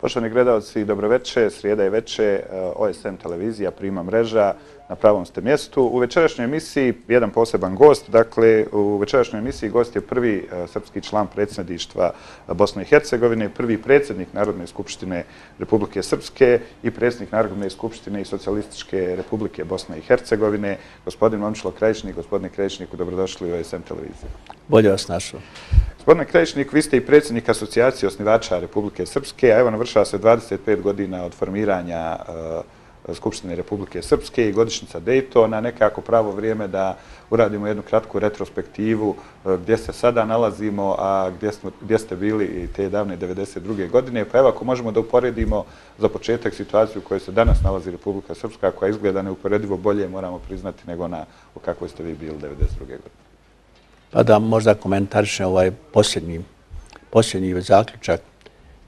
Poštovani gledalci, dobroveče, srijeda je veče, e, OSM televizija, prima mreža, na pravom ste mjestu. U večerašnjoj emisiji jedan poseban gost, dakle u večerašnjoj emisiji gost je prvi e, srpski član predsjedništva Bosne i Hercegovine, prvi predsjednik Narodne skupštine Republike Srpske i predsjednik Narodne skupštine i Socialističke Republike Bosne i Hercegovine, gospodin Momčilo Krajišnik. Gospodine Krajišniku, dobrodošli u OSM televiziju. Bolje vas našao. Gospodine Krajišnik, vi ste i predsjednik asocijacije osnivača Republike Srpske, a evo navršava se 25 godina od formiranja uh, Skupštine Republike Srpske i godišnjica Daytona, nekako pravo vrijeme da uradimo jednu kratku retrospektivu e, gdje se sada nalazimo, a gdje, smo, gdje ste bili i te davne 92. godine. Pa evo ako možemo da uporedimo za početak situaciju u kojoj se danas nalazi Republika Srpska, koja izgleda neuporedivo bolje, moramo priznati nego na u kakvoj ste vi bili 92. godine pa da možda komentarišem ovaj posljednji, posljednji zaključak.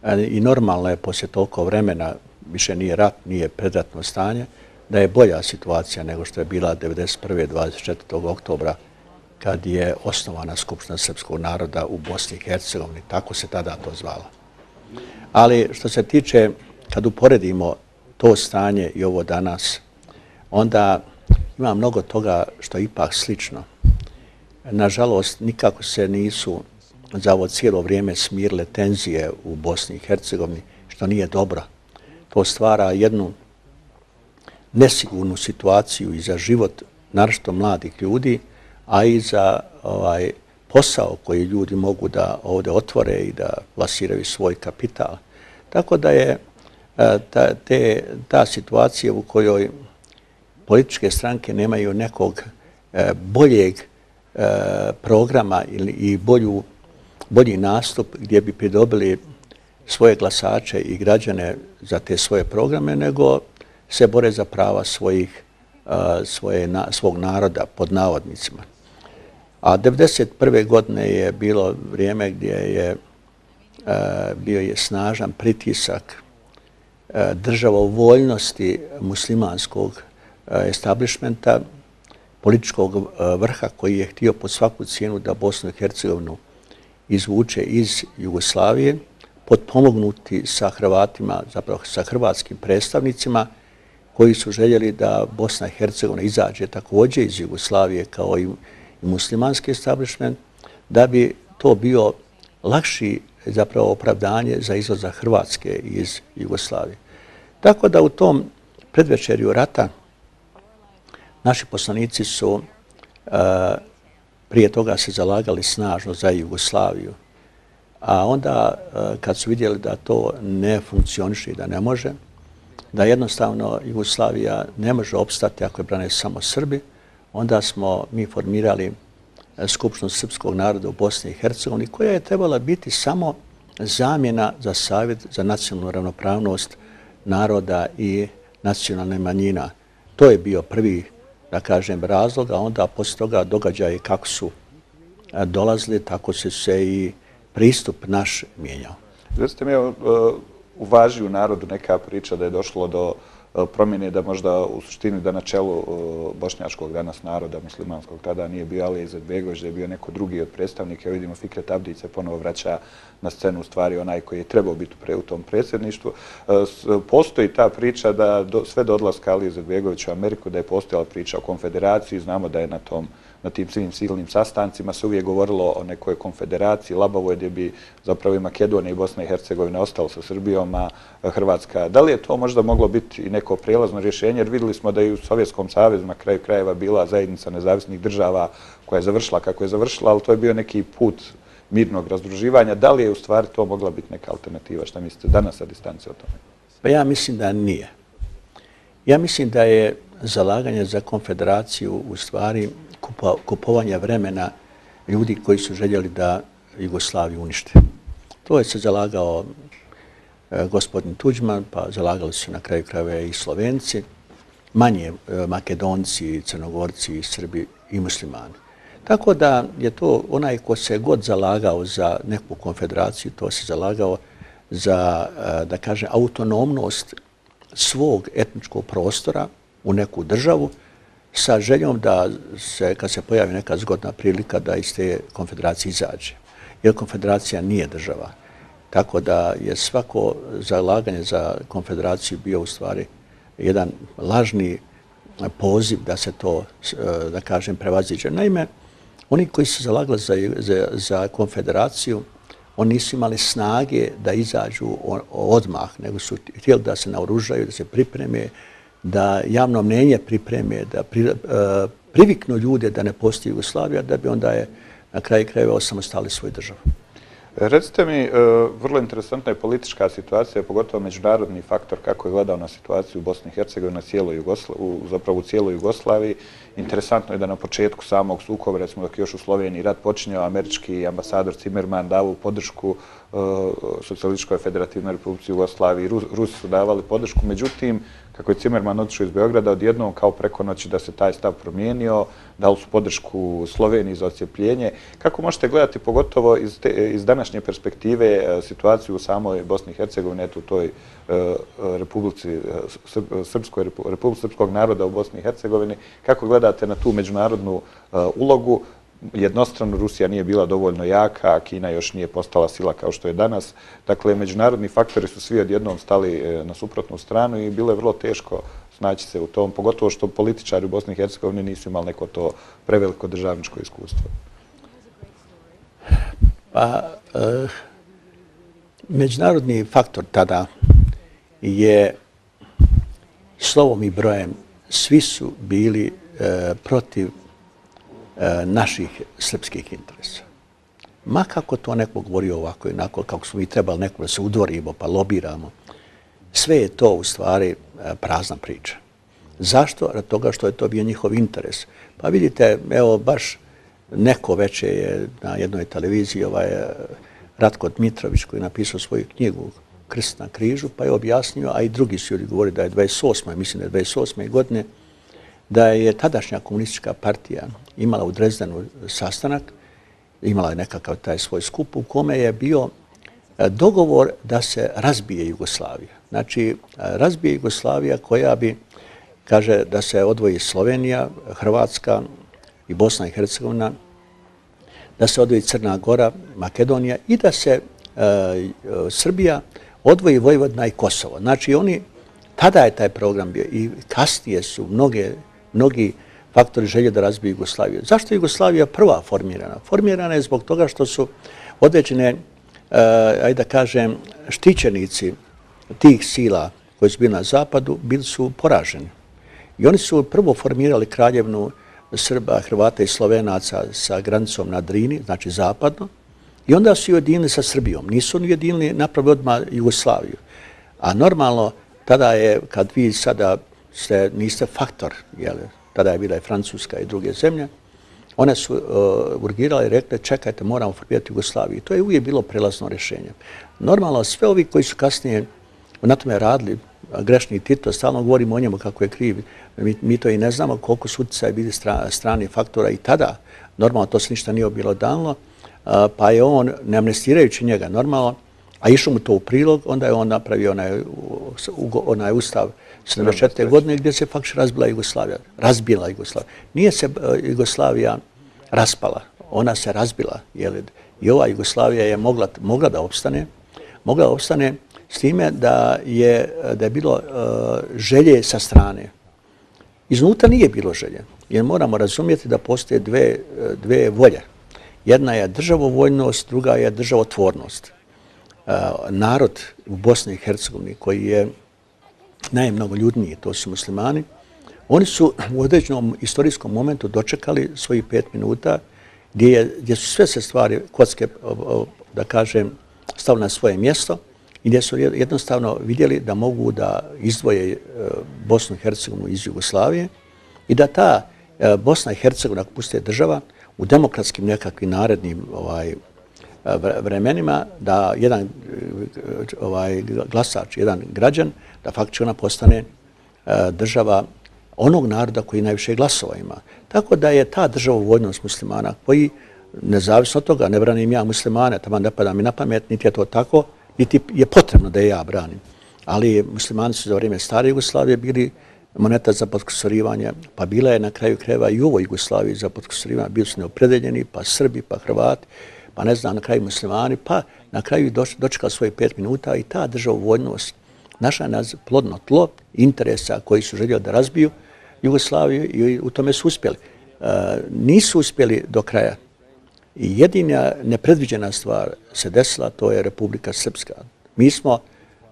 E, I normalno je poslije toliko vremena, više nije rat, nije predratno stanje, da je bolja situacija nego što je bila 1991. 24. oktobra kad je osnovana Skupština Srpskog naroda u Bosni i Hercegovini. Tako se tada to zvala. Ali što se tiče, kad uporedimo to stanje i ovo danas, onda ima mnogo toga što je ipak slično nažalost, nikako se nisu za ovo cijelo vrijeme smirile tenzije u Bosni i Hercegovini, što nije dobro. To stvara jednu nesigurnu situaciju i za život naravno mladih ljudi, a i za ovaj posao koji ljudi mogu da ovdje otvore i da plasiraju svoj kapital. Tako da je e, ta, te, ta situacija u kojoj političke stranke nemaju nekog e, boljeg e, programa ili i bolju, bolji nastup gdje bi pridobili svoje glasače i građane za te svoje programe, nego se bore za prava svojih, svoje, svog naroda pod navodnicima. A 1991. godine je bilo vrijeme gdje je bio je snažan pritisak državovoljnosti muslimanskog establishmenta političkog vrha koji je htio pod svaku cijenu da Bosnu i Hercegovinu izvuče iz Jugoslavije, potpomognuti sa Hrvatima, zapravo sa hrvatskim predstavnicima koji su željeli da Bosna i Hercegovina izađe također iz Jugoslavije kao i muslimanski establishment, da bi to bio lakši zapravo opravdanje za izlaza Hrvatske iz Jugoslavije. Tako da u tom predvečerju rata Naši poslanici su uh, prije toga se zalagali snažno za Jugoslaviju, a onda e, kad su vidjeli da to ne funkcioniše i da ne može, da jednostavno Jugoslavija ne može opstati ako je brane samo Srbi, onda smo mi formirali e, Skupštinu Srpskog naroda u Bosni i Hercegovini, koja je trebala biti samo zamjena za savjet za nacionalnu ravnopravnost naroda i nacionalne manjina. To je bio prvi da kažem, razlog, a onda posle toga događaje kako su e, dolazili, tako se se i pristup naš mijenjao. Znači mi e, uvaži u narodu neka priča da je došlo do e, promjene da možda u suštini da na čelu e, bošnjačkog danas naroda, muslimanskog, tada nije bio Ali Izetbegović, da je bio neko drugi od predstavnika. Vidimo, Fikret Abdić se ponovo vraća na scenu u stvari onaj koji je trebao biti pre u tom predsjedništvu. Postoji ta priča da sve do odlaska Ali Izetbegovića u Ameriku, da je postojala priča o konfederaciji. Znamo da je na tom na tim svim silnim sastancima se uvijek govorilo o nekoj konfederaciji Labavoj gdje bi zapravo i Makedonija i Bosna i Hercegovina ostalo sa Srbijom, a Hrvatska. Da li je to možda moglo biti i neko prijelazno rješenje? Jer videli smo da je u Sovjetskom savezu na kraju krajeva bila zajednica nezavisnih država koja je završila kako je završila, ali to je bio neki put mirnog razdruživanja. Da li je u stvari to mogla biti neka alternativa? Šta mislite danas sa distance o tome? Pa ja mislim da nije. Ja mislim da je zalaganje za konfederaciju u stvari kupovanja vremena ljudi koji su željeli da Jugoslaviju unište. To je se zalagao e, gospodin Tuđman, pa zalagali su na kraju krajeve i Slovenci, manje e, Makedonci, Crnogorci, Srbi i muslimani. Tako da je to onaj ko se god zalagao za neku konfederaciju, to se zalagao za, e, da kaže, autonomnost svog etničkog prostora u neku državu, sa željom da se, kad se pojavi neka zgodna prilika, da iz te konfederacije izađe. Jer konfederacija nije država. Tako da je svako zalaganje za konfederaciju bio u stvari jedan lažni poziv da se to, da kažem, prevaziđe. Naime, oni koji su zalagali za, za, za konfederaciju, oni nisu imali snage da izađu odmah, nego su htjeli da se naoružaju, da se pripreme, da javno mnenje pripreme, da pri, e, priviknu ljude da ne postoji Jugoslavija, da bi onda je na kraju krajeva osamostali svoju državu. Recite mi, e, vrlo interesantna je politička situacija, pogotovo međunarodni faktor kako je gledao na situaciju u Bosni i Hercegovini, na cijeloj Jugoslaviji, zapravo u cijeloj Jugoslaviji. Interesantno je da na početku samog sukoba, recimo dok je još u Sloveniji rat počinjao, američki ambasador Cimerman dao podršku e, Socialističkoj federativnoj republici Jugoslaviji, Rusi su davali podršku, međutim, kako je Cimerman otišao iz Beograda, odjednom kao preko noći da se taj stav promijenio, dali su podršku Sloveniji za ocijepljenje. Kako možete gledati pogotovo iz, te, iz današnje perspektive e, situaciju u samoj Bosni i Hercegovini, eto u toj e, Republici, e, Srpskoj, Republici Srpskog naroda u Bosni i Hercegovini, kako gledate na tu međunarodnu ulogu? Jednostrano Rusija nije bila dovoljno jaka, a Kina još nije postala sila kao što je danas. Dakle, međunarodni faktori su svi odjednom stali e, na suprotnu stranu i bilo je vrlo teško snaći se u tom, pogotovo što političari u Bosni i Hercegovini nisu imali neko to preveliko državničko iskustvo. Pa, e, međunarodni faktor tada je slovom i brojem svi su bili e, protiv E, naših srpskih interesa. Ma kako to neko govori ovako i onako, kako smo mi trebali neko da se udvorimo pa lobiramo, sve je to u stvari e, prazna priča. Zašto? Rad toga što je to bio njihov interes. Pa vidite, evo, baš neko veće je na jednoj televiziji, ovaj e, Ratko Dmitrović koji je napisao svoju knjigu Krst na križu, pa je objasnio, a i drugi su ljudi govori da je 28. mislim da je 28. godine, da je tadašnja komunistička partija imala u Drezdenu sastanak, imala je nekakav taj svoj skup u kome je bio e, dogovor da se razbije Jugoslavija. Znači, e, razbije Jugoslavija koja bi, kaže, da se odvoji Slovenija, Hrvatska i Bosna i Hercegovina, da se odvoji Crna Gora, Makedonija i da se e, e Srbija odvoji Vojvodina i Kosovo. Znači, oni, tada je taj program bio i kasnije su mnoge mnogi faktori želje da razbiju Jugoslaviju. Zašto je Jugoslavija prva formirana? Formirana je zbog toga što su određene, uh, ajde da kažem, štićenici tih sila koji su bili na zapadu, bili su poraženi. I oni su prvo formirali kraljevnu Srba, Hrvata i Slovenaca sa granicom na Drini, znači zapadno, i onda su ujedinili sa Srbijom. Nisu oni ujedinili napravili odmah Jugoslaviju. A normalno, tada je, kad vi sada ste, niste faktor, jel, tada je bila i Francuska i druge zemlje, one su uh, urgirale i rekle čekajte, moramo formirati Jugoslaviju. To je uvijek bilo prelazno rješenje. Normalno, sve ovi koji su kasnije na tome radili, grešni Tito, stalno govorimo o njemu kako je kriv, mi, mi to i ne znamo koliko su utjecaje bili stra, strani faktora i tada, normalno, to se ništa nije bilo danilo, uh, pa je on, ne amnestirajući njega, normalno, a išao mu to u prilog, onda je on napravio onaj, onaj ustav 74. godine gdje se faktično razbila Jugoslavija. Razbila Jugoslavija. Nije se e, Jugoslavija raspala, ona se razbila. Jel? I ova Jugoslavija je mogla, mogla da opstane, mogla da opstane s time da je, da je bilo uh, želje sa strane. Iznutra nije bilo želje, jer moramo razumjeti da postoje dve, e, dve volje. Jedna je državovoljnost, druga je državotvornost. Uh, narod u Bosni i Hercegovini koji je najmnogo ljudniji, to su muslimani, oni su u određenom istorijskom momentu dočekali svojih pet minuta gdje, je, gdje su sve se stvari kocke, da kažem, stavili na svoje mjesto i gdje su jednostavno vidjeli da mogu da izdvoje e, Bosnu i Hercegovinu iz Jugoslavije i da ta e, Bosna i Hercegovina, ako puste država, u demokratskim nekakvim narednim ovaj, e, vremenima da jedan ovaj glasač, jedan građan, da faktično ona postane e, država onog naroda koji najviše glasova ima. Tako da je ta država vojnost muslimana koji, nezavisno od toga, ne branim ja muslimane, tamo ne pada mi na pamet, niti je to tako, niti je potrebno da je ja branim. Ali muslimani su za vrijeme stare Jugoslavije bili moneta za podkusurivanje, pa bila je na kraju kreva i ovo Jugoslaviji za podkusurivanje, bili su neopredeljeni, pa Srbi, pa Hrvati pa ne znam, na kraju muslimani, pa na kraju dočekali svoje pet minuta i ta država vojnost naša nas plodno tlo interesa koji su željeli da razbiju Jugoslaviju i u tome su uspjeli. E, nisu uspjeli do kraja. I jedina nepredviđena stvar se desila, to je Republika Srpska. Mi smo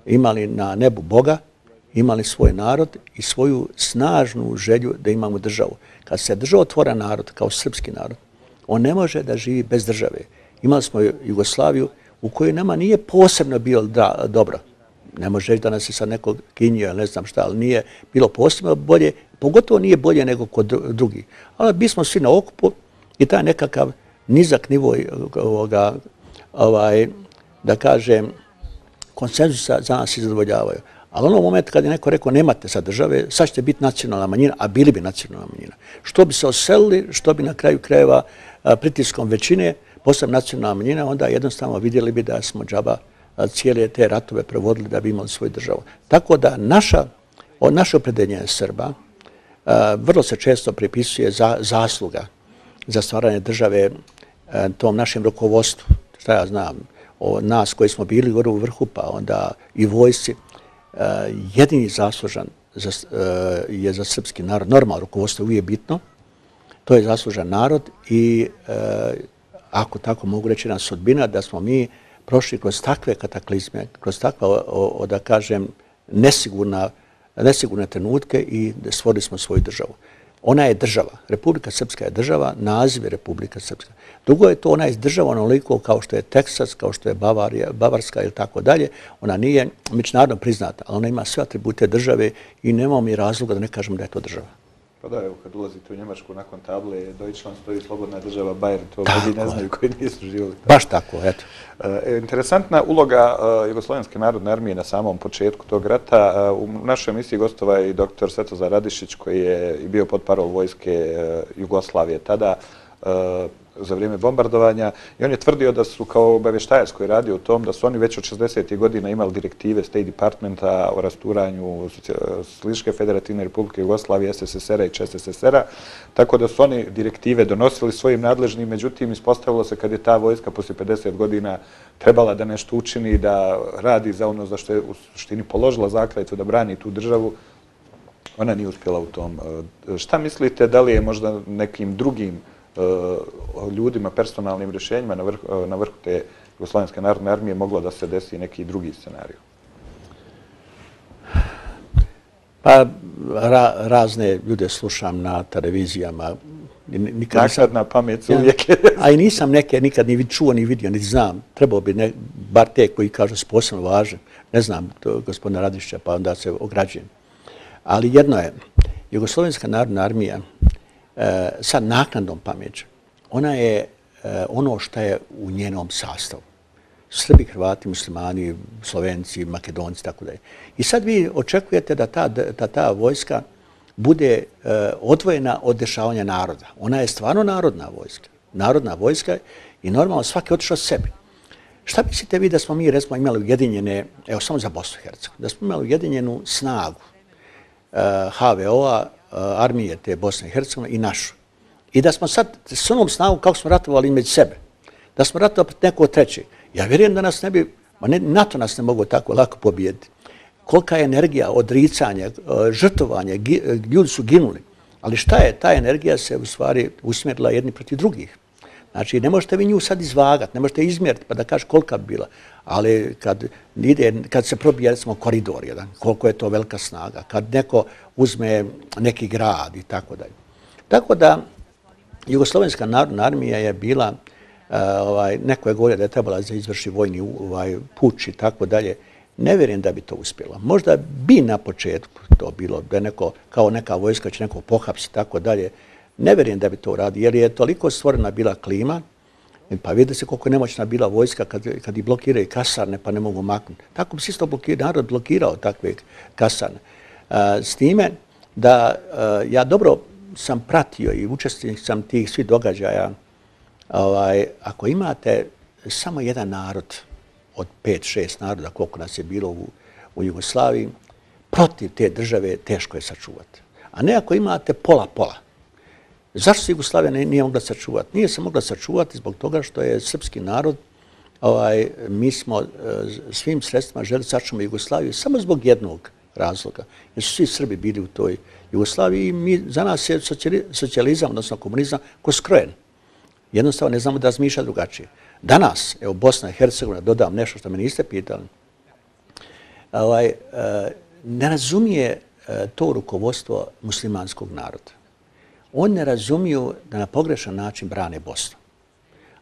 imali na nebu Boga, imali svoj narod i svoju snažnu želju da imamo državu. Kad se država otvora narod, kao srpski narod, on ne može da živi bez države. Imali smo Jugoslaviju u kojoj nama nije posebno bilo dobro. Ne može da nas je sad neko kinio, ne znam šta, ali nije bilo posebno bolje, pogotovo nije bolje nego kod drugih. Ali bismo svi na okupu i taj nekakav nizak nivo eh, ovoga, ovaj, da kažem, konsenzusa za nas zadovoljavaju. Ali ono moment kad je neko rekao nemate sad države, sad ćete biti nacionalna manjina, a bili bi nacionalna manjina. Što bi se oselili, što bi na kraju krajeva eh, pritiskom većine, posebno nacionalna manjina, onda jednostavno vidjeli bi da smo džaba cijele te ratove provodili da bi imali svoju državu. Tako da naša, naše opredeljenje Srba vrlo se često pripisuje za zasluga za stvaranje države tom našem rukovodstvu. Šta ja znam, o nas koji smo bili gore u vrhu, pa onda i vojsci, jedini zaslužan je za srpski narod. Normalno, rukovodstvo uvijek bitno, to je zaslužan narod i ako tako mogu reći na sudbina, da smo mi prošli kroz takve kataklizme, kroz takve, da kažem, nesigurne trenutke i stvorili smo svoju državu. Ona je država. Republika Srpska je država, naziv je Republika Srpska. Drugo je to, ona je država onoliko kao što je Teksas, kao što je Bavarija, Bavarska ili tako dalje. Ona nije međunarodno priznata, ali ona ima sve atribute države i nemamo mi razloga da ne kažemo da je to država. Pa da, evo, kad ulazite u Njemačku nakon table, Deutschland stoji slobodna država Bayern, to mnogi ne znaju koji nisu živjeli. Baš tako, eto. E, interesantna uloga e, Jugoslovenske narodne armije na samom početku tog rata. E, u našoj emisiji gostova je i doktor Svetozar Radišić, koji je bio pod parol vojske Jugoslavije tada za vrijeme bombardovanja i on je tvrdio da su kao obavještajac koji radi u tom, da su oni već od 60. godina imali direktive State Departmenta o rasturanju Sliške federativne republike Jugoslavije, SSSR-a i ČSSSR-a, tako da su oni direktive donosili svojim nadležnim, međutim ispostavilo se kad je ta vojska poslije 50 godina trebala da nešto učini, da radi za ono za što je u suštini položila zakletvu da brani tu državu, ona nije uspjela u tom. E, šta mislite, da li je možda nekim drugim ljudima, personalnim rješenjima na vrhu, eh, na vrhu te Jugoslovenske narodne armije moglo da se desi neki drugi scenarij? Pa ra, razne ljude slušam na televizijama. Nikad Nakladna pamet ja, uvijek je. A i nisam neke nikad ni čuo, ni vidio, ni znam. Trebao bi ne, bar te koji kažu se posebno važan. Ne znam, to gospodina Radišća, pa onda se ograđujem. Ali jedno je, Jugoslovenska narodna armija E, sa naknadnom pamećem. Ona je e, ono što je u njenom sastavu. Srbi, Hrvati, muslimani, slovenci, makedonci, tako da je. I sad vi očekujete da ta, da ta vojska bude e, odvojena od dešavanja naroda. Ona je stvarno narodna vojska. Narodna vojska i normalno svaki otišao sebi. Šta mislite vi da smo mi, recimo, imali ujedinjene, evo samo za Bosnu i Hercegovini, da smo imali ujedinjenu snagu e, HVO-a Eh, armije te Bosne i Hercegovine i našu. I da smo sad s onom snagom kako smo ratovali među sebe, da smo ratovali pred neko treće, ja vjerujem da nas ne bi, ma ne, NATO nas ne mogu tako lako pobijediti. Kolika je energija odricanja, eh, žrtovanje, eh, ljudi su ginuli. Ali šta je, ta energija se u stvari usmjerila jedni protiv drugih. Znači, ne možete vi nju sad izvagati, ne možete izmjeriti pa da kaže kolika bi bila. Ali kad, ide, kad se probije, recimo, koridor jedan, koliko je to velika snaga, kad neko uzme neki grad i tako dalje. Tako da, Jugoslovenska narodna armija je bila, uh, ovaj, neko je govorio da je trebala da izvrši vojni ovaj, puć i tako dalje. Ne vjerujem da bi to uspjelo. Možda bi na početku to bilo, da neko, kao neka vojska će neko pohapsiti i tako dalje, Ne vjerujem da bi to uradio, jer je toliko stvorena bila klima, pa vidi se koliko je nemoćna bila vojska kad, kad i blokiraju kasarne pa ne mogu maknuti. Tako bi se isto blokirao, narod blokirao takve kasarne. S time da ja dobro sam pratio i učestvenik sam tih svih događaja, ovaj, ako imate samo jedan narod od pet, šest naroda, koliko nas je bilo u, u Jugoslaviji, protiv te države teško je sačuvati. A ne ako imate pola-pola. Zašto se Jugoslavija nije mogla sačuvati? Nije se mogla sačuvati zbog toga što je srpski narod ovaj, mi smo eh, svim sredstvima želi sačuvati Jugoslaviju samo zbog jednog razloga. Jer su svi Srbi bili u toj Jugoslaviji i mi, za nas je socijalizam, odnosno komunizam, ko skrojen. Jednostavno ne znamo da razmišlja drugačije. Danas, evo Bosna i Hercegovina, dodam nešto što me niste pitali, ovaj, eh, ne razumije eh, to rukovodstvo muslimanskog naroda. On ne razumiju da na pogrešan način brane Bosnu.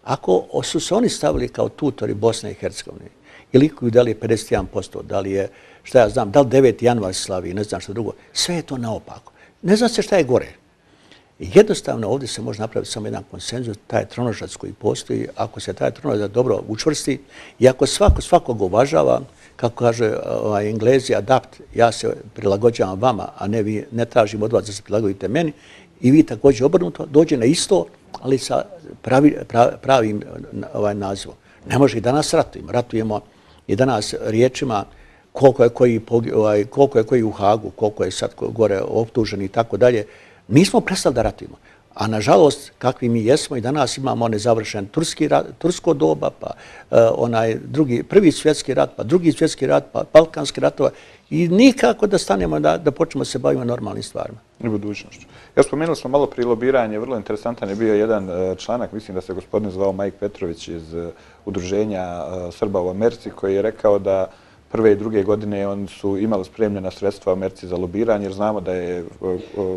Ako su se oni stavili kao tutori Bosne i Hercegovine, ili koju da li je 51%, da li je, šta ja znam, da li 9. januar slavi, ne znam što drugo, sve je to naopako. Ne zna se šta je gore. Jednostavno ovdje se može napraviti samo jedan konsenzus, taj tronožac koji postoji, ako se taj tronožac dobro učvrsti i ako svako svakog uvažava, kako kaže ovaj, Englezi, adapt, ja se prilagođavam vama, a ne, vi, ne tražim od vas da se prilagodite meni, i vi također obrnuto, dođe na isto, ali sa pravi, pravim ovaj, nazivom. Ne može i danas ratujemo. Ratujemo i danas riječima koliko je koji, ovaj, koliko je koji u Hagu, koliko je sad gore optuženi i tako dalje. Nismo prestali da ratujemo. A nažalost, kakvi mi jesmo i danas imamo nezavršen turski rat, tursko doba, pa uh, onaj drugi, prvi svjetski rat, pa drugi svjetski rat, pa balkanski ratova i nikako da stanemo da, da počnemo se bavimo normalnim stvarima. I budućnošću. Ja spomenuli smo malo pri lobiranje, vrlo interesantan je bio jedan e, članak, mislim da se gospodin zvao Majk Petrović iz e, udruženja Srba u Americi, koji je rekao da prve i druge godine oni su imali spremljena sredstva u Americi za lobiranje, jer znamo da je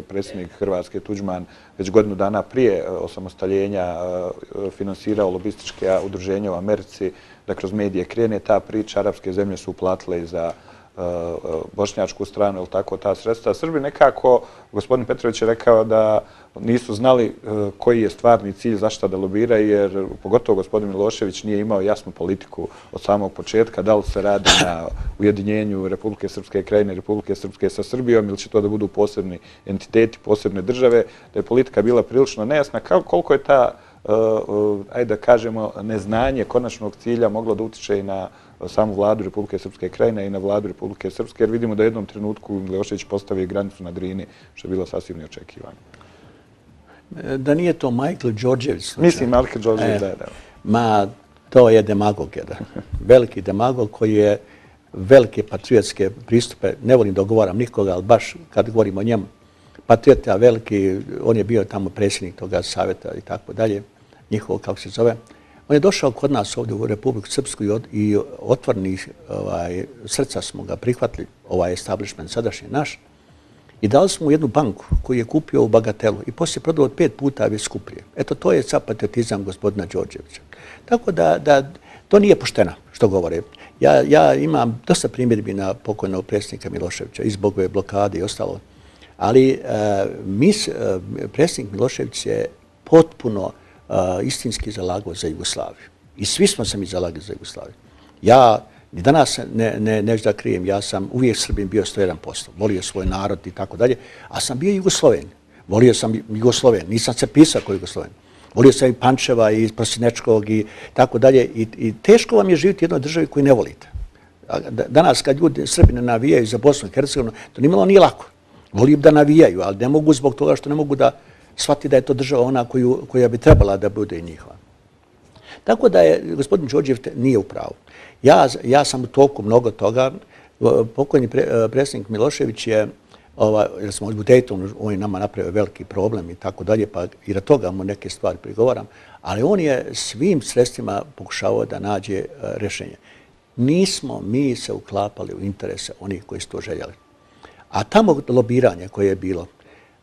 predsjednik Hrvatske Tuđman već godinu dana prije e, osamostaljenja e, finansirao lobističke udruženja u Americi, da kroz medije krene. Ta priča, arapske zemlje su uplatile za E, bošnjačku stranu ili tako ta sredstva. Srbi nekako, gospodin Petrović je rekao da nisu znali e, koji je stvarni cilj zašto da lobira, jer pogotovo gospodin Milošević nije imao jasnu politiku od samog početka, da li se radi na ujedinjenju Republike Srpske krajine, Republike Srpske sa Srbijom, ili će to da budu posebni entiteti, posebne države, da je politika bila prilično nejasna. Koliko je ta, e, ajde da kažemo, neznanje konačnog cilja moglo da utiče i na samu vladu Republike Srpske krajine i na vladu Republike Srpske, jer vidimo da jednom trenutku Milošević postavi granicu na Drini, što je bilo sasvim neočekivano. Da nije to Michael Đorđević. Mislim, Michael Đorđević, e, da, da. Ma, to je demagog jedan. Veliki demagog koji je velike patriotske pristupe, ne volim da govoram nikoga, ali baš kad govorimo o njemu, patriota veliki, on je bio tamo predsjednik toga savjeta i tako dalje, njihovo, kako se zove, On je došao kod nas ovdje u Republiku Srpsku i otvorni ovaj, srca smo ga prihvatili, ovaj establishment sadašnji naš, i dali smo mu jednu banku koju je kupio u Bagatelu i poslije prodao od pet puta već skuplje. Eto, to je sad patriotizam gospodina Đorđevića. Tako da, da to nije pošteno što govore. Ja, ja imam dosta primjerbi na pokojnog predsjednika Miloševića i zbog blokade i ostalo. Ali uh, mis, uh, predsjednik Milošević je potpuno istinski zalagao za Jugoslaviju. I svi smo se mi zalagali za Jugoslaviju. Ja ni danas ne, ne, neću da krijem, ja sam uvijek Srbim bio 101%, volio svoj narod i tako dalje, a sam bio Jugosloven. Volio sam Jugosloven, nisam se pisao kao Jugosloven. Volio sam i Pančeva i Prosinečkog i tako dalje. I, I teško vam je živjeti u jednoj državi koju ne volite. Danas kad ljudi Srbine navijaju za Bosnu i Hercegovinu, to nimalo nije lako. Volio da navijaju, ali ne mogu zbog toga što ne mogu da shvati da je to država ona koju, koja bi trebala da bude njihova. Tako da je gospodin Đorđev nije u pravu. Ja, ja sam u toku mnogo toga. Pokojni pre, e, predsjednik Milošević je, ova, jer smo u Daytonu, on je nama napravio veliki problem i tako dalje, pa i da toga mu neke stvari prigovaram, ali on je svim sredstvima pokušavao da nađe rešenje. rješenje. Nismo mi se uklapali u interese onih koji su to željeli. A tamo lobiranje koje je bilo,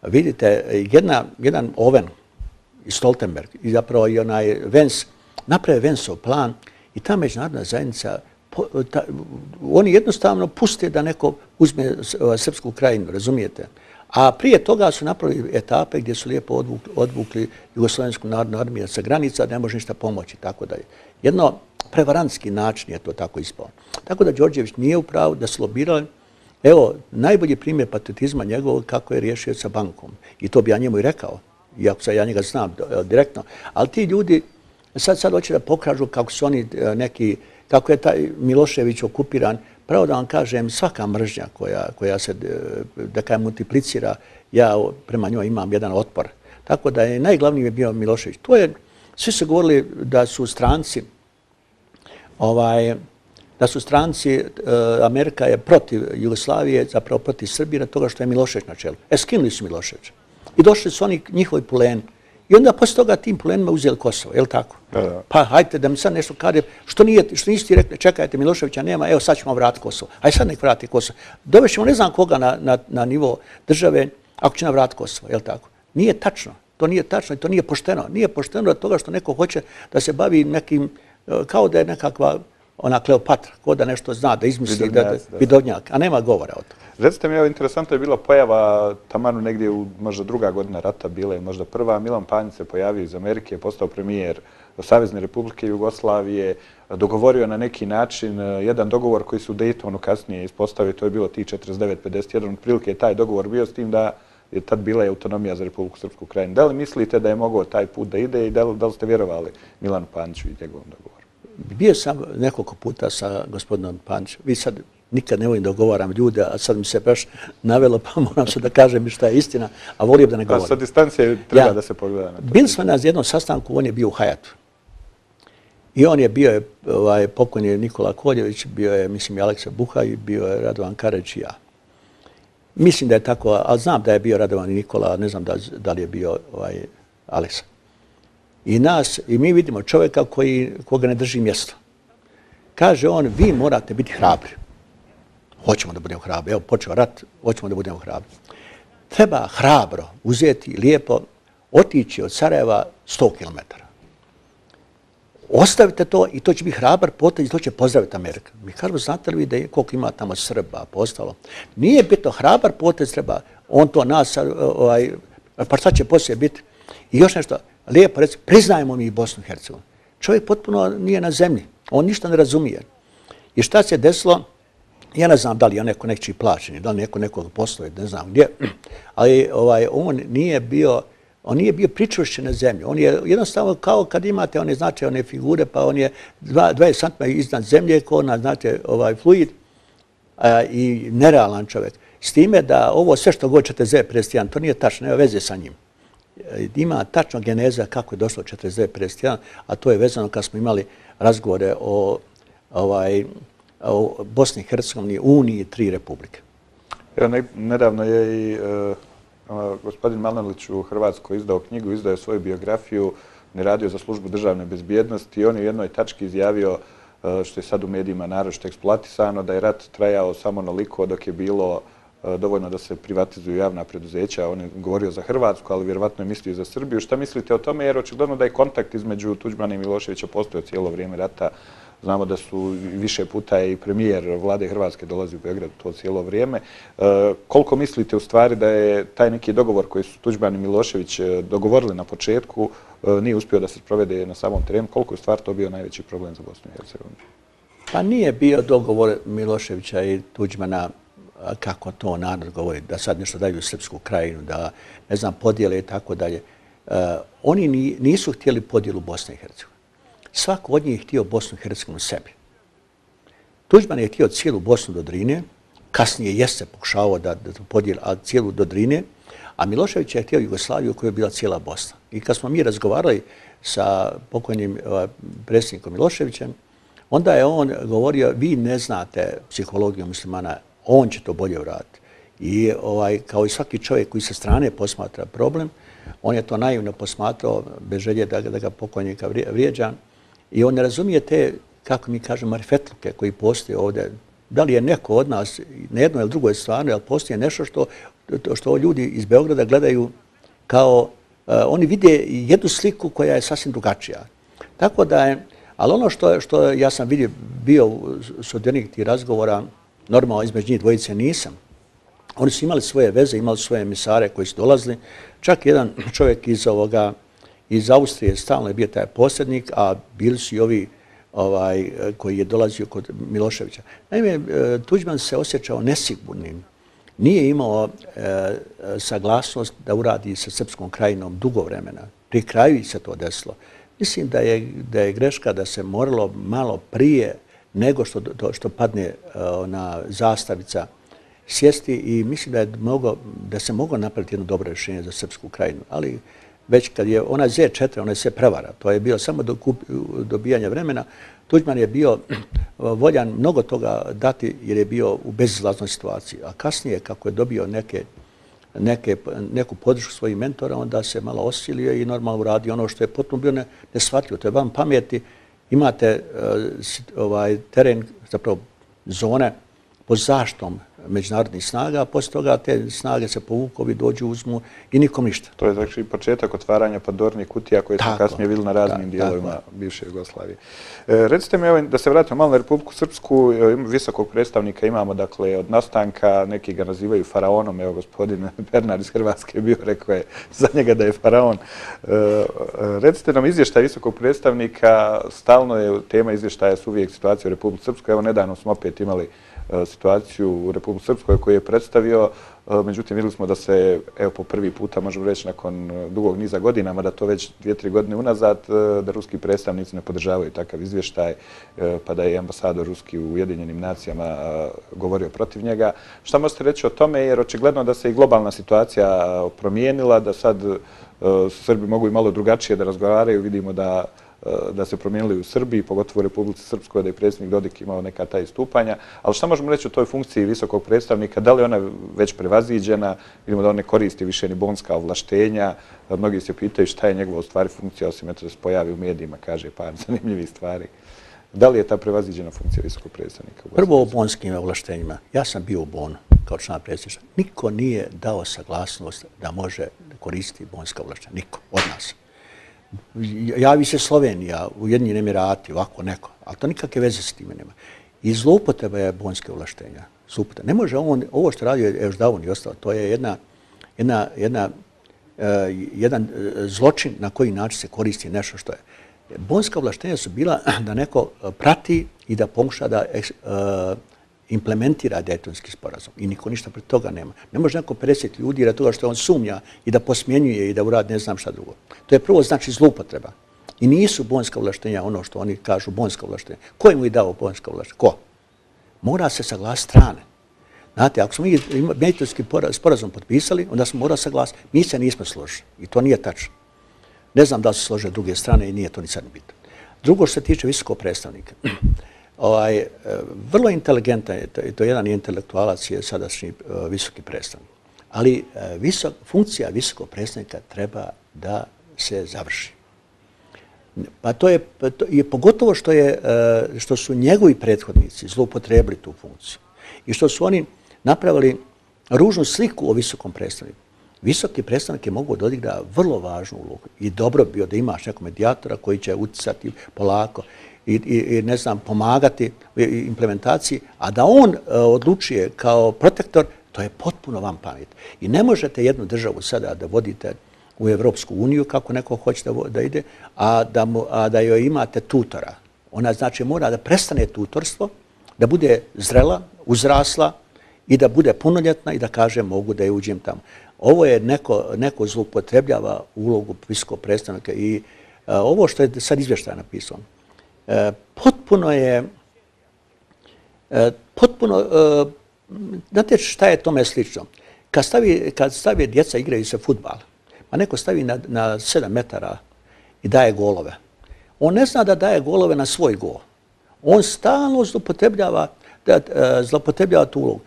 vidite, jedna, jedan Oven iz Stoltenberg i zapravo i onaj Vens naprave Vensov plan i ta međunarodna zajednica, ta, oni jednostavno puste da neko uzme srpsku krajinu, razumijete? A prije toga su napravili etape gdje su lijepo odvukli, odvukli Jugoslovensku narodnu armiju sa granica, ne može ništa pomoći, tako dalje. Jedno prevarantski način je to tako ispao. Tako da Đorđević nije u pravu da su lobirali Evo, najbolji primjer patriotizma njegovog kako je riješio sa bankom. I to bi ja njemu i rekao, iako sad ja njega znam e, direktno. Ali ti ljudi sad sad hoće da pokažu kako su oni e, neki, kako je taj Milošević okupiran. Pravo da vam kažem, svaka mržnja koja, koja se, e, da kaj multiplicira, ja prema njoj imam jedan otpor. Tako da je najglavniji je bio Milošević. To je, svi su govorili da su stranci ovaj, da su stranci, e, Amerika je protiv Jugoslavije, zapravo protiv Srbije, toga što je Milošević na čelu. E, skinuli su Miloševića. I došli su oni njihovi puleni. I onda posle toga tim pulenima uzeli Kosovo, je li tako? Da, da. Pa hajte da mi sad nešto kaže, što, nije, što nisi ti rekli, čekajte, Miloševića nema, evo sad ćemo vratiti Kosovo. Aj sad nek vrati Kosovo. Dovešćemo ne znam koga na, na, na nivo države, ako će nam vratiti Kosovo, je li tako? Nije tačno. To nije tačno i to nije pošteno. Nije pošteno od toga što neko hoće da se bavi nekim, e, kao da je nekakva ona Kleopatra, ko da nešto zna, da izmisli, da, vidovnjak, a nema govora o tome. Recite mi, evo, interesantno je bila pojava tamanu negdje u možda druga godina rata, bila je možda prva. Milan Panjic se pojavio iz Amerike, postao premijer Savezne republike Jugoslavije, dogovorio na neki način eh, jedan dogovor koji su u Daytonu kasnije ispostavili, to je bilo ti 49-51, prilike je taj dogovor bio s tim da je tad bila je autonomija za Republiku Srpsku krajinu. Da li mislite da je mogao taj put da ide i da li, da li ste vjerovali Milanu Panjiću i njegovom dogovoru? Bio sam nekoliko puta sa gospodinom Panjićem. Vi sad nikad ne volim da govoram ljude, a sad mi se baš navelo, pa moram se da kažem šta je istina, a volio da ne govorim. A sa distancije treba da se pogleda na to. Bili smo na jednom sastanku, on je bio u Hajatu. I on je bio, ovaj, pokojni je Nikola Koljević, bio je, mislim, i Aleksa Buhaj, bio je Radovan Kareć i ja. Mislim da je tako, ali znam da je bio Radovan i Nikola, ne znam da, da li je bio ovaj, Aleksa. I nas, i mi vidimo čovjeka koji, koga ne drži mjesto. Kaže on, vi morate biti hrabri hoćemo da budemo hrabri. Evo, počeo rat, hoćemo da budemo hrabri. Treba hrabro uzeti lijepo, otići od Sarajeva 100 km. Ostavite to i to će biti hrabar potez i to će pozdraviti Amerika. Mi kažemo, znate li vi da je koliko ima tamo Srba postalo? Nije bitno hrabar potez treba, on to nas, ovaj, pa šta će poslije biti? I još nešto, lijepo reći, priznajemo mi Bosnu i Hercegovini. Čovjek potpuno nije na zemlji, on ništa ne razumije. I šta se desilo? Ja ne znam da li je neko nekći plaćen, da li neko nekog postoje, ne znam gdje, ali ovaj, on nije bio on nije bio pričvršćen na zemlju. On je jednostavno kao kad imate one znači one figure, pa on je 20 cm iznad zemlje, ko ona, znate, ovaj fluid a, i nerealan čovjek. S time da ovo sve što god 49 51, to nije tačno, nema veze sa njim. E, ima tačno geneza kako je došlo 49 51, a to je vezano kad smo imali razgovore o ovaj, o Bosni i Hercegovini, Uniji, tri republike. Evo, nedavno je i e, gospodin Malnalić u Hrvatskoj izdao knjigu, izdao svoju biografiju, ne radio za službu državne bezbjednosti i on je u jednoj tački izjavio, e, što je sad u medijima naročito eksploatisano, da je rat trajao samo naliko dok je bilo E, dovoljno da se privatizuju javna preduzeća. On je govorio za Hrvatsku, ali vjerovatno je mislio za Srbiju. Šta mislite o tome? Jer očigledno da je kontakt između Tuđmana i Miloševića postojao cijelo vrijeme rata Znamo da su više puta i premijer vlade Hrvatske dolazi u Beograd to cijelo vrijeme. E, koliko mislite u stvari da je taj neki dogovor koji su Tuđman i Milošević e, dogovorili na početku e, nije uspio da se provede na samom terenu? Koliko je stvar to bio najveći problem za Bosnu i Hercegovini? Pa nije bio dogovor Miloševića i Tuđmana kako to narod govori, da sad nešto daju u Srpsku krajinu, da ne znam, podijele i tako dalje. Oni nisu htjeli podijelu Bosne i Hercegovine svako od njih je htio Bosnu i Hercegovinu sebi. Tuđman je htio cijelu Bosnu do Drine, kasnije jeste pokušao da, da podijeli cijelu do Drine, a Milošević je htio Jugoslaviju koja je bila cijela Bosna. I kad smo mi razgovarali sa pokojnim predsjednikom Miloševićem, onda je on govorio, vi ne znate psihologiju muslimana, on će to bolje uraditi. I ovaj, kao i svaki čovjek koji sa strane posmatra problem, on je to naivno posmatrao bez želje da, da ga pokojnika vrijeđa. I on ne razumije te, kako mi kažemo, marifetluke koji postoje ovdje. Da li je neko od nas, na jednoj ili drugoj stvarno, ali postoje nešto što, što ljudi iz Beograda gledaju kao, uh, oni vide jednu sliku koja je sasvim drugačija. Tako da je, ali ono što, što ja sam vidio, bio sudjenik tih razgovora, normalno između njih dvojice nisam, oni su imali svoje veze, imali svoje emisare koji su dolazili. Čak jedan čovjek iz ovoga, iz Austrije stalno je bio taj posrednik, a bili su i ovi ovaj, koji je dolazio kod Miloševića. Naime, e, Tuđman se osjećao nesigurnim. Nije imao e, saglasnost da uradi sa srpskom krajinom dugo vremena. Pri kraju se to desilo. Mislim da je, da je greška da se moralo malo prije nego što, to, što padne e, ona zastavica sjesti i mislim da, je mogo, da se moglo napraviti jedno dobro rješenje za srpsku krajinu. Ali već kad je ona Z4, ona je sve prevara, to je bio samo dobijanje vremena, Tuđman je bio e, voljan mnogo toga dati jer je bio u bezizlaznoj situaciji. A kasnije, kako je dobio neke, neke, neku podršku svojih mentora, onda se malo osilio i normalno uradio ono što je potpuno bio nesvatljivo. To je vam pameti. Imate eh, ovaj teren, zapravo zone pod zaštom međunarodnih snaga, a poslije toga te snage se povuku, ovi dođu, uzmu i nikom ništa. To je znači početak otvaranja pandornih kutija koje smo kasnije vidjeli na raznim dijelovima bivše Jugoslavije. E, recite mi da se vratimo malo na Republiku Srpsku, e, visokog predstavnika imamo dakle od nastanka, neki ga nazivaju faraonom, evo gospodin Bernard iz Hrvatske bio rekao je za njega da je faraon. E, recite nam izvještaj visokog predstavnika, stalno je tema izvještaja su uvijek situacija u Republiku Srpskoj, evo nedavno smo opet imali E, situaciju u Republiku Srpskoj koju je predstavio. E, međutim, videli smo da se, evo po prvi puta, možemo reći nakon e, dugog niza godinama, da to već dvije, tri godine unazad, da ruski predstavnici ne podržavaju takav izvještaj, pa da je ambasador ruski u Ujedinjenim nacijama govorio protiv njega. Šta možete reći o tome? Jer očigledno da se i globalna situacija promijenila, da sad Srbi mogu i malo drugačije da razgovaraju. Vidimo da Eh, da se promijenili u Srbiji, pogotovo u Republici Srpskoj, da je predsjednik Dodik imao neka ta istupanja. Ali šta možemo reći o toj funkciji visokog predstavnika? Da li ona već prevaziđena? Vidimo da on ne koristi više ni bonska ovlaštenja. Eh, mnogi se pitaju šta je njegova stvari funkcija, osim eto da se pojavi u medijima, kaže par zanimljivih stvari. Da li je ta prevaziđena funkcija visokog predstavnika? Prvo o bonskim ovlaštenjima. Ja sam bio u Bonu kao član predsjednika. Niko nije dao saglasnost da može koristiti bonska ovlaštenja. Niko od nas javi se Slovenija, Ujedinjeni Emirati, ovako neko, ali to nikakve veze s time nema. I zloupotreba je bonske ulaštenja. Zloupotreba. Ne može on, ovo što radio je još davno i ostalo, to je jedna, jedna, jedna, uh, jedan e, zločin na koji način se koristi nešto što je. Bonska vlaštenja su bila da neko prati i da pokuša da uh, implementira detonski sporazum i niko ništa pred toga nema. Ne može neko presjeti ljudi jer toga što on sumnja i da posmjenjuje i da uradi ne znam šta drugo. To je prvo znači zlupotreba. I nisu bonska vlaštenja ono što oni kažu bonska vlaštenja. Ko je mu i dao bonska vlaštenja? Ko? Mora se saglas strane. Znate, ako smo mi medijalski sporazum potpisali, onda smo morali saglasiti. Mi se nismo složili. I to nije tačno. Ne znam da su složile druge strane i nije to ni sad bitno. Drugo što se tiče visokog predstavnika ovaj, e, vrlo inteligentan je, to, to je jedan intelektualac je sadašnji e, visoki predstavnik. Ali e, visok, funkcija visokog predstavnika treba da se završi. Pa to je, pa to je pogotovo što, je, što su njegovi prethodnici zloupotrebili tu funkciju i što su oni napravili ružnu sliku o visokom predstavniku. Visoki predstavnik je mogu odigra vrlo važnu ulogu i dobro bio da imaš nekog medijatora koji će uticati polako i, i, ne znam, pomagati implementaciji, a da on uh, odlučuje kao protektor, to je potpuno vam pamet. I ne možete jednu državu sada da vodite u Evropsku uniju, kako neko hoće da, da ide, a da, mu, a da joj imate tutora. Ona znači mora da prestane tutorstvo, da bude zrela, uzrasla i da bude punoljetna i da kaže mogu da je uđem tamo. Ovo je neko, neko zlupotrebljava ulogu viskog predstavnika i a, ovo što je sad izvještaj napisano, E, potpuno je, e, potpuno, e, znate šta je tome slično? Kad stavi, kad stavi djeca igraju se futbal, pa neko stavi na, na 7 metara i daje golove. On ne zna da daje golove na svoj gol. On stalno zlopotrebljava, da, zlopotrebljava tu ulogu.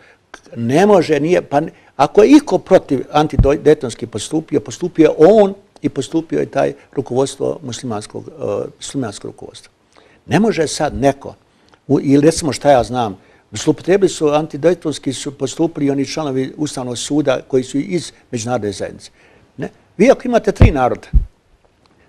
Ne može, nije, pa ako je iko protiv antidetonski postupio, postupio on i postupio je taj rukovodstvo muslimanskog, uh, muslimanskog rukovodstva. Ne može sad neko, ili recimo šta ja znam, zlopotrebili su antidojtonski su postupili oni članovi Ustavnog suda koji su iz međunarodne zajednice. Ne? Vi ako imate tri naroda,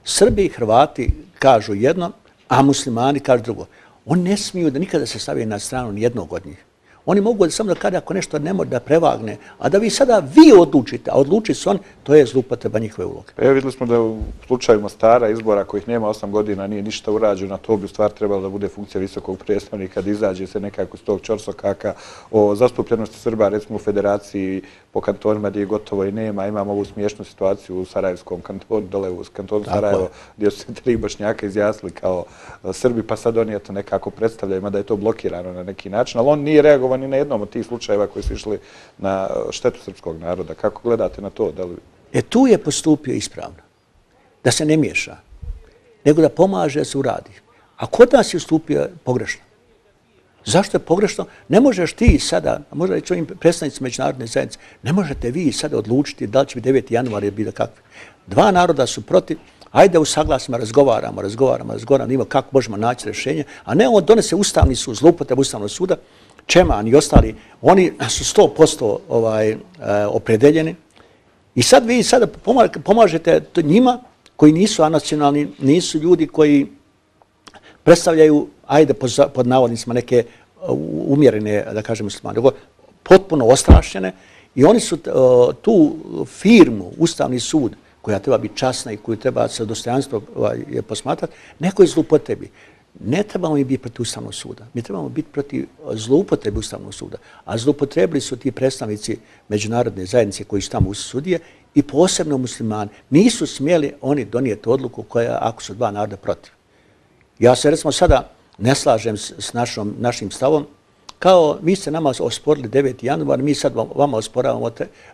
Srbi i Hrvati kažu jedno, a muslimani kažu drugo. Oni ne smiju da nikada se stavije na stranu nijednog od njih. Oni mogu samo da kada ako nešto ne može da prevagne, a da vi sada vi odlučite, a odluči se on, to je zlupotreba njihove uloge. Evo videli smo da u slučaju Mostara izbora kojih nema osam godina nije ništa urađeno, to bi u stvar trebalo da bude funkcija visokog predstavnika, da izađe se nekako s tog čorsokaka o zastupljenosti Srba, recimo u federaciji po kantonima gdje gotovo i nema. Imamo ovu smiješnu situaciju u Sarajevskom kantonu, dole u kantonu Sarajevo, gdje su se tri bošnjaka izjasli kao Srbi, pa sad oni to nekako predstavljaju, da je to blokirano na neki način, ali on nije reagovao ni na jednom od tih slučajeva koji su išli na štetu srpskog naroda. Kako gledate na to? Da li... E tu je postupio ispravno. da se ne miješa, nego da pomaže da se uradi. A kod nas je ustupio pogrešno. Zašto je pogrešno? Ne možeš ti sada, možda reći ovim predstavnici međunarodne zajednice, ne možete vi sada odlučiti da li će biti 9. januar ili bilo kakvi. Dva naroda su protiv, ajde u saglasima razgovaramo, razgovaramo, razgovaramo, ima kako možemo naći rješenje, a ne on donese Ustavni sud, zlupotreb Ustavnog suda, Čeman i ostali, oni su 100% ovaj, e, opredeljeni i sad vi sada pomažete njima koji nisu anacionalni, nisu ljudi koji predstavljaju, ajde pod navodnicima, neke uh, umjerene, da kažem muslimane, potpuno ostrašćene i oni su uh, tu firmu, Ustavni sud, koja treba biti časna i koju treba sa dostojanstvom ovaj, posmatrati, neko je zlupotrebi. Ne trebamo mi biti protiv Ustavnog suda. Mi trebamo biti protiv uh, zloupotrebe Ustavnog suda. A zloupotrebili su ti predstavnici međunarodne zajednice koji su tamo u sudije i posebno muslimani. Nisu smjeli oni donijeti odluku koja, ako su dva naroda protiv. Ja se recimo sada ne slažem s našom, našim stavom, kao vi ste nama osporili 9. januar, mi sad vama osporavamo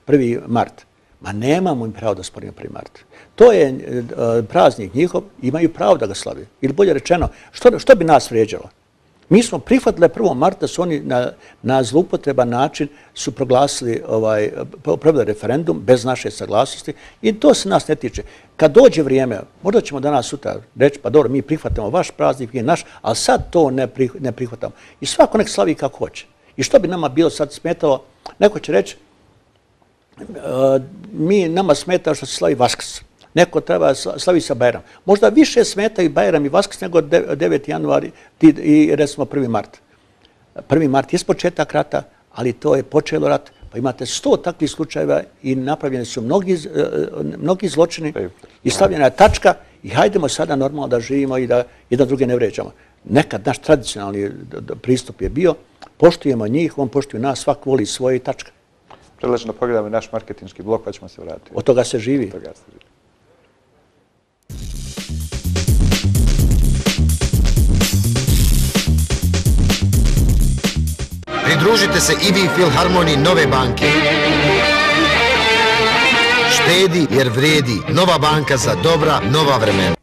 1. mart. Ma nemamo im pravo da osporimo 1. mart. To je e, e, praznik njihov, imaju pravo da ga slavi. Ili bolje rečeno, što, što bi nas vrijeđalo? Mi smo prihvatili 1. marta, su oni na, na zloupotreban način su proglasili, ovaj, pravili referendum bez naše saglasnosti i to se nas ne tiče. Kad dođe vrijeme, možda ćemo danas sutra reći, pa dobro, mi prihvatamo vaš praznik i naš, ali sad to ne, ne prihvatamo. I svako nek slavi kako hoće. I što bi nama bilo sad smetalo? Neko će reći, uh, mi nama smeta što se slavi Vaskrs neko treba slaviti sa Bajram. Možda više smetaju Bajram i Vaskrs nego 9. januari i recimo 1. mart. 1. mart je početak rata, ali to je počelo rat. Pa imate sto takvih slučajeva i napravljeni su mnogi, e, mnogi zločini i stavljena je tačka i hajdemo sada normalno da živimo i da jedan druge ne vređamo. Nekad naš tradicionalni pristup je bio, poštujemo njih, on poštuje nas, svak voli svoje i tačka. Predlažem da pogledamo naš marketinški blok pa ćemo se vratiti. Od toga se živi. Od toga se živi. Pridružite se IBI Filharmoniji Nove banke. Štedi jer vredi. Nova banka za dobra, nova vremena.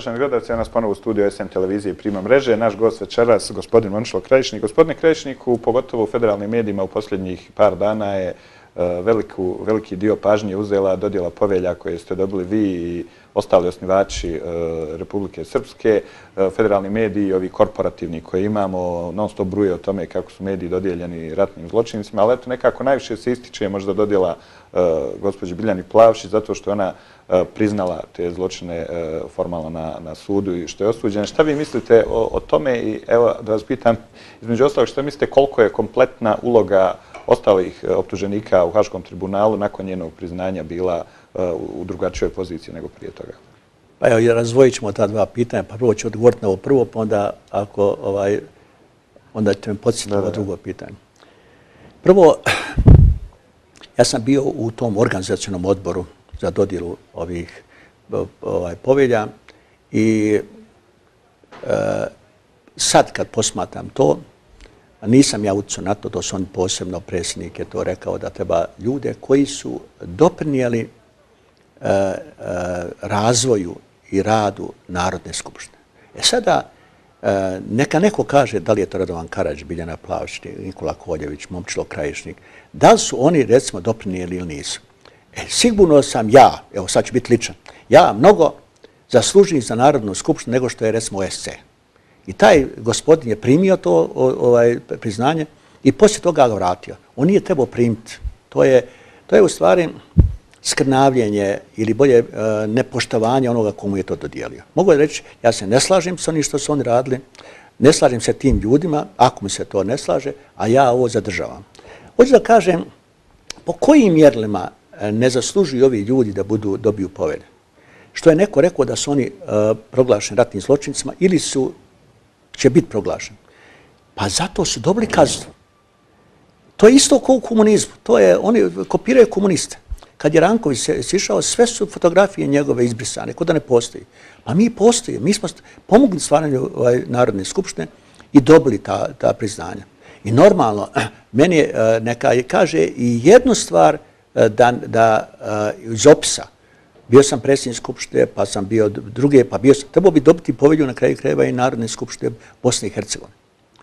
Poštovani gledalci, ja nas ponovo u studiju SM televizije Prima mreže. Naš gost večeras, gospodin Momčilo Krajišnik. Gospodine Krajišniku, pogotovo u federalnim medijima u posljednjih par dana je e, veliku, veliki dio pažnje uzela dodjela povelja koje ste dobili vi i ostali osnivači e, Republike Srpske. E, federalni mediji, ovi korporativni koje imamo, non stop bruje o tome kako su mediji dodijeljeni ratnim zločinicima, ali eto nekako najviše se ističe možda dodjela e, gospođe Biljani Plavši zato što ona priznala te zločine formalno na, na sudu i što je osuđena. Šta vi mislite o, o tome i evo da vas pitam, između ostalog, što mislite koliko je kompletna uloga ostalih optuženika u Haškom tribunalu nakon njenog priznanja bila u drugačijoj poziciji nego prije toga? Pa evo, razvojit ćemo ta dva pitanja, pa prvo ću odgovoriti na ovo prvo, pa onda ako, ovaj, onda ćete me podsjetiti na drugo pitanje. Prvo, ja sam bio u tom organizacijonom odboru za dodjelu ovih ovaj, povelja. I e, sad kad posmatam to, nisam ja utcu na to, to su on posebno predsjednik je to rekao da treba ljude koji su doprinijeli Eh, eh, razvoju i radu Narodne skupštine. E sada, e, neka neko kaže da li je to Radovan Karać, Biljana Plavić, Nikola Koljević, Momčilo Krajišnik, da li su oni recimo doprinijeli ili nisu. E, sigurno sam ja, evo sad ću biti ličan, ja mnogo zaslužim za Narodnu skupštinu nego što je recimo SC. I taj gospodin je primio to ovaj, priznanje i poslije toga ga vratio. On nije trebao primiti. To je, to je u stvari skrnavljenje ili bolje e, nepoštovanje onoga komu je to dodijelio. Mogu reći, ja se ne slažem sa onim što su oni radili, ne slažem se tim ljudima, ako mi se to ne slaže, a ja ovo zadržavam. Hoću da kažem, po kojim mjerlima e, ne zaslužuju ovi ljudi da budu dobiju povede? Što je neko rekao da su oni e, proglašeni ratnim zločincima ili su, će biti proglašeni? Pa zato su dobili kaznu. To je isto kao u komunizmu. To je, oni kopiraju komuniste. Kad je Ranković se sišao, sve su fotografije njegove izbrisane, kod da ne postoji. Pa mi postoji. Mi smo pomogli stvaranju ovaj, Narodne skupštine i dobili ta, ta priznanja. I normalno, meni je, eh, neka je, kaže i jednu stvar eh, da, da eh, iz opisa, bio sam predsjednik skupštine, pa sam bio druge, pa bio sam, trebao bi dobiti povelju na kraju krajeva i Narodne skupštine Bosne i Hercegovine.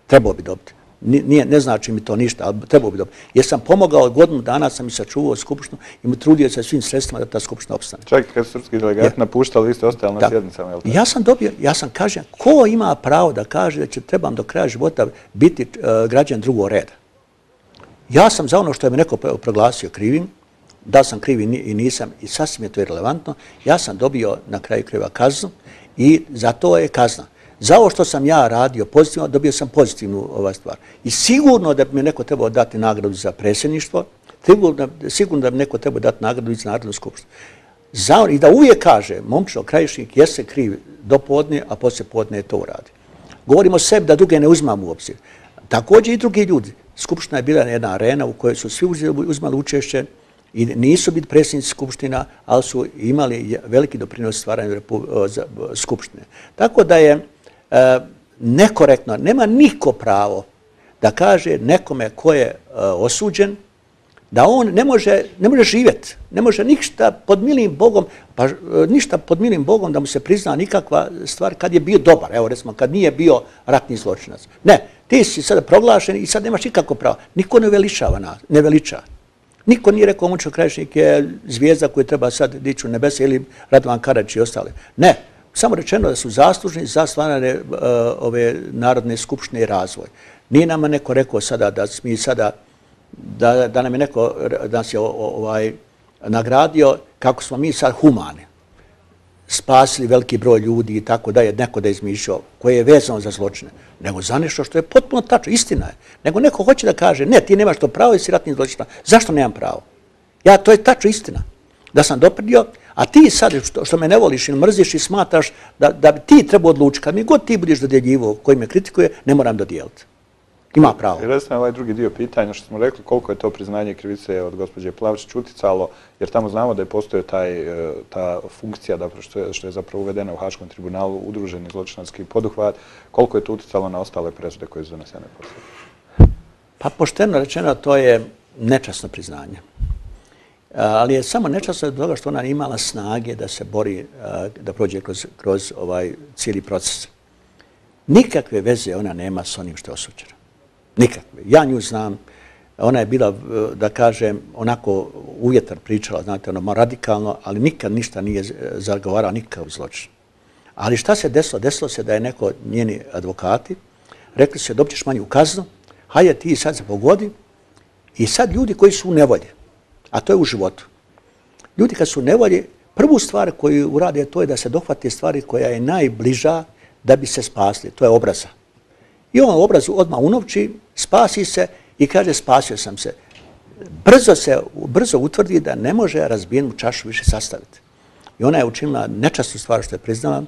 Trebao bi dobiti nije, ne znači mi to ništa, ali trebao bi dobro. Jer sam pomogao godinu dana, sam i sačuvao skupštinu i mu trudio se svim sredstvima da ta skupština opstane. Čak kad su srpski delegati ja. napuštali, vi ste ostali na sjednicama, je li Ja sam dobio, ja sam kažem, ko ima pravo da kaže da će trebam do kraja života biti uh, građan drugog reda? Ja sam za ono što je me neko proglasio krivim, da sam krivi i nisam, i sasvim je to irrelevantno, ja sam dobio na kraju kriva kaznu i za to je kazna. Za ovo što sam ja radio pozitivno, dobio sam pozitivnu ovaj stvar. I sigurno da bi mi neko trebao dati nagradu za presjedništvo, sigurno, sigurno da bi neko trebao dati nagradu iz Narodnog skupštinu. Za, I da uvijek kaže, momčino, krajišnik jeste kriv do podne, a poslije podne to uradi. Govorimo sebi da druge ne uzmamo u obzir. Također i drugi ljudi. Skupština je bila jedna arena u kojoj su svi uzmali učešće i nisu biti predsjednici Skupština, ali su imali veliki doprinos stvaranju eh, eh, Skupštine. Tako da je E, nekorektno, nema niko pravo da kaže nekome ko je e, osuđen, da on ne može, ne može živjeti, ne može ništa pod milim Bogom, pa e, ništa pod milim Bogom da mu se prizna nikakva stvar kad je bio dobar, evo recimo kad nije bio ratni zločinac. Ne, ti si sada proglašen i sad nemaš nikako pravo. Niko ne veličava nas, ne veliča. Niko nije rekao Mučo Krajišnik je zvijezda koju treba sad dići u nebese ili Radovan Karač i ostale. Ne, samo rečeno da su zaslužni za stvarane uh, e, ove narodne skupštine i razvoj. Nije nama neko rekao sada da mi sada, da, da nam je neko da nas je ovaj, nagradio kako smo mi sad humani spasili veliki broj ljudi i tako da je neko da je izmišljao koje je vezano za zločine, nego za nešto što je potpuno tačno, istina je. Nego neko hoće da kaže, ne, ti nemaš to pravo i si ratni zločina. Zašto nemam pravo? Ja, to je tačno istina. Da sam doprdio, A ti sad, što, što me ne voliš ili mrziš i smataš da, da ti trebao odlučiti, kad mi god ti budiš dodjeljivo koji me kritikuje, ne moram dodijeliti. Ima pravo. I recimo ovaj drugi dio pitanja, što smo rekli, koliko je to priznanje krivice od gospođe Plavčić uticalo, jer tamo znamo da je postoje taj, e, ta funkcija da, što, je, što je zapravo uvedena u Haškom tribunalu, udruženi zločinarski poduhvat, koliko je to uticalo na ostale presude koje su donesene poslije? Pa pošteno rečeno, to je nečasno priznanje ali je samo nečasno od toga što ona imala snage da se bori, da prođe kroz, kroz ovaj cijeli proces. Nikakve veze ona nema s onim što je osuđena. Nikakve. Ja nju znam, ona je bila, da kažem, onako uvjetar pričala, znate, ono, radikalno, ali nikad ništa nije zagovarao nikakav zločin. Ali šta se desilo? Desilo se da je neko njeni advokati rekli se, dobćeš manju kaznu, hajde ti sad se pogodi i sad ljudi koji su u nevolje, a to je u životu. Ljudi kad su nevolje, prvu stvar koju urade to je da se dohvate stvari koja je najbliža da bi se spasli. To je obraza. I on obrazu odmah unovči, spasi se i kaže spasio sam se. Brzo se brzo utvrdi da ne može razbijenu čašu više sastaviti. I ona je učinila nečastnu stvar što je priznala.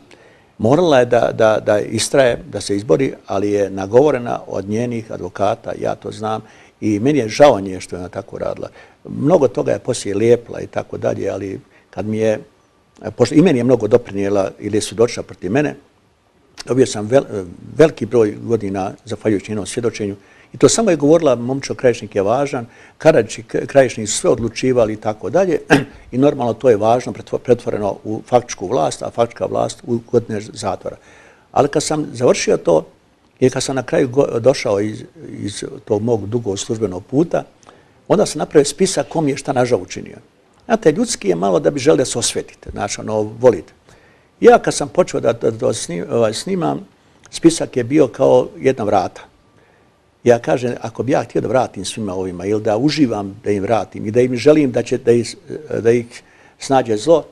Morala je da, da, da istraje, da se izbori, ali je nagovorena od njenih advokata, ja to znam, i meni je žao nje što je ona tako radila mnogo toga je poslije lijepla i tako dalje, ali kad mi je, pošto i meni je mnogo doprinijela ili su došla proti mene, dobio sam vel, veliki broj godina zahvaljujući njenom svjedočenju i to samo je govorila momčo krajišnik je važan, Karadži krajišnik su sve odlučivali i tako dalje i normalno to je važno pretvoreno u faktičku vlast, a faktička vlast u godine zatvora. Ali kad sam završio to i kad sam na kraju došao iz, iz tog mog dugog službenog puta, onda se napravio spisak kom je šta nažal učinio. Znate, ljudski je malo da bi žele da se osvetite, znači ono, volite. Ja kad sam počeo da, da, da snim, ovaj, snimam, spisak je bio kao jedna vrata. Ja kažem, ako bi ja htio da vratim svima ovima ili da uživam da im vratim i da im želim da će da ih, da ih snađe zlo,